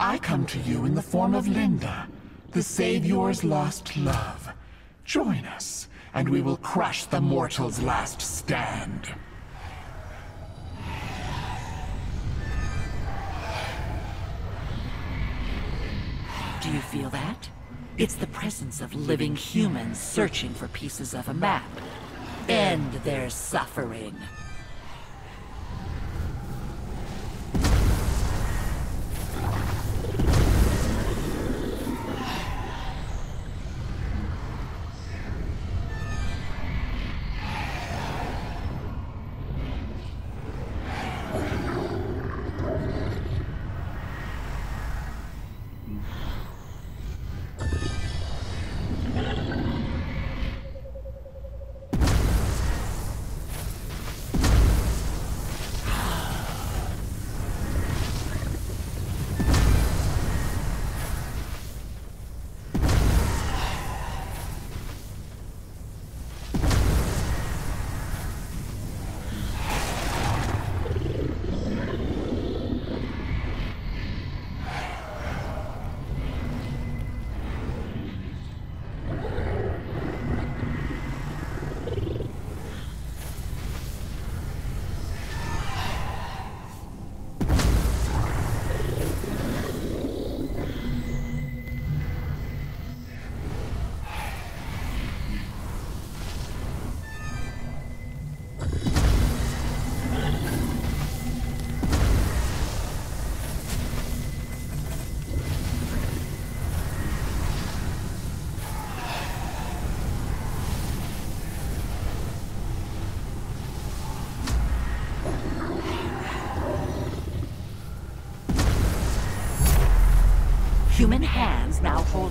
I come to you in the form of Linda, the Savior's lost love. Join us, and we will crush the mortal's last stand. Do you feel that? It's the presence of living humans searching for pieces of a map. End their suffering.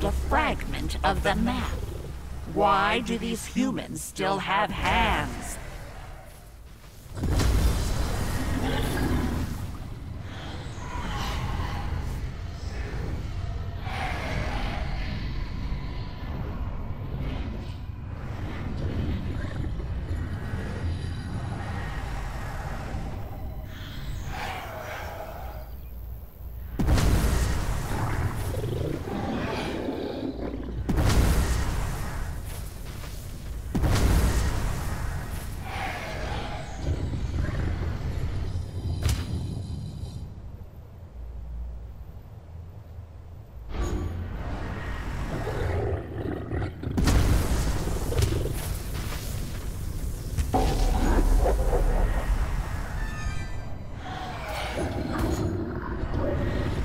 A fragment of the map. Why do these humans still have hands? Our enemies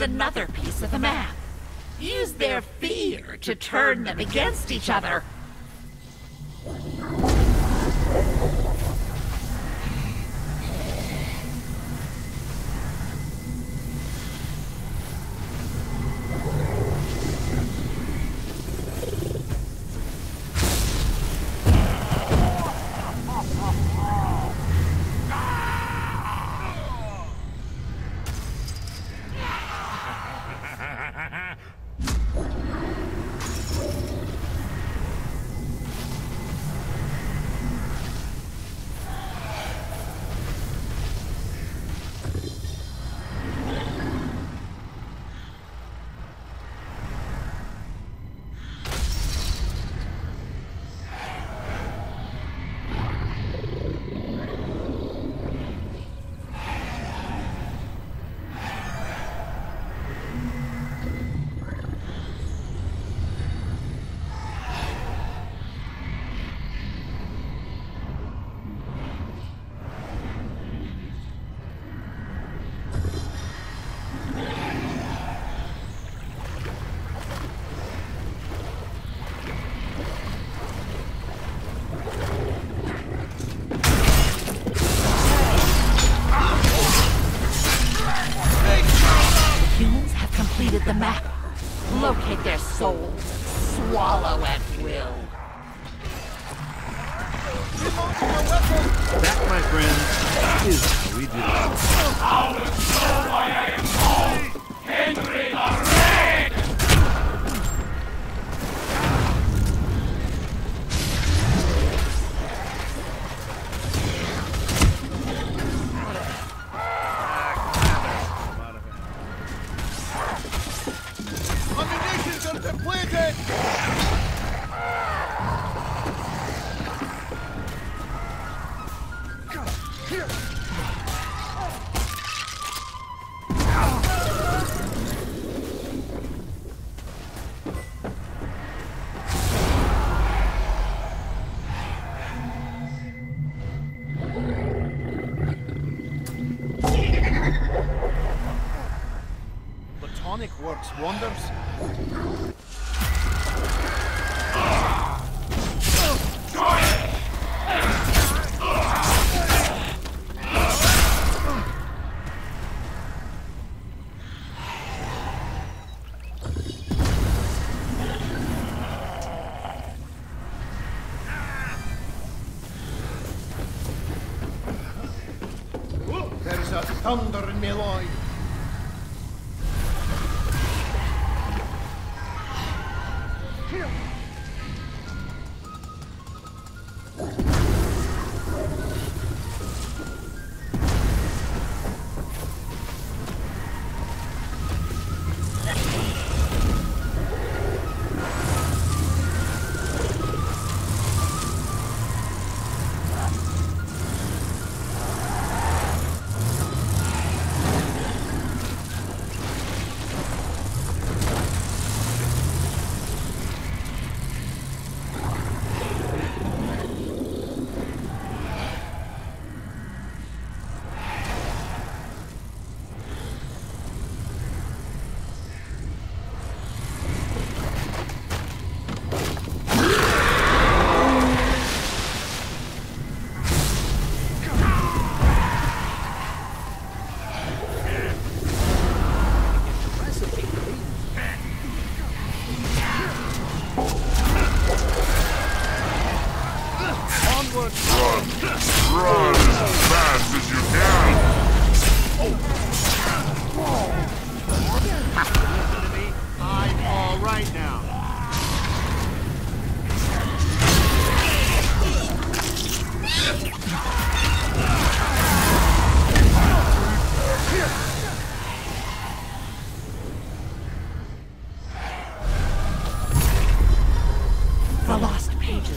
another piece of the map. Use their fear to turn them against each other. The map. Locate their souls. Swallow at will. That, my friend, is how we do it. Ammunitions works wonders. There's a thunder in my loin.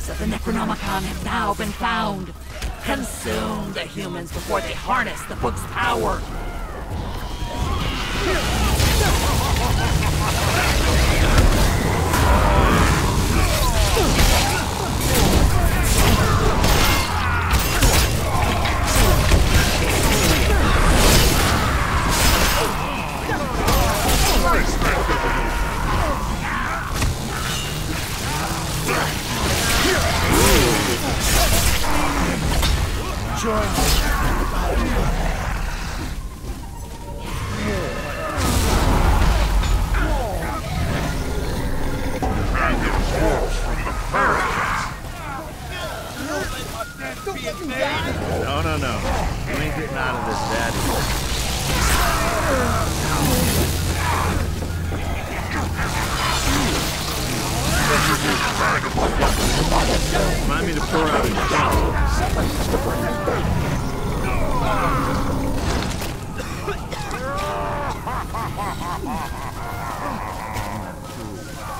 Of the Necronomicon have now been found. Consume the humans before they harness the book's power. And You ain't getting out of this, Dad. Remind me to pour out a drink.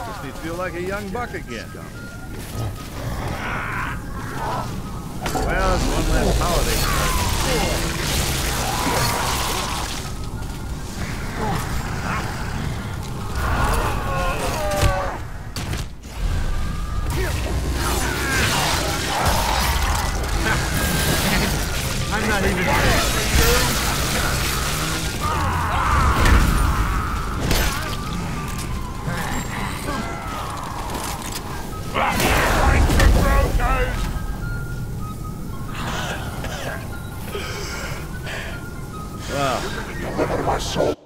Makes me feel like a young buck again. Well, it's one less holiday. I'm soul